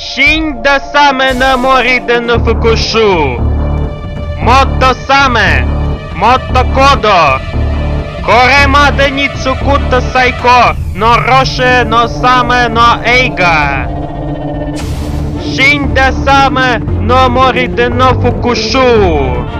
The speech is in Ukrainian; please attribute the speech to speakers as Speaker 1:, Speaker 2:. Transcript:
Speaker 1: Шинь да саме на морі де не фукушу. Мотто саме, мотто кодо. Корема де ні цукута сайко, но роше, но саме, но ейга. Шинь да саме, но морі де не фукушу.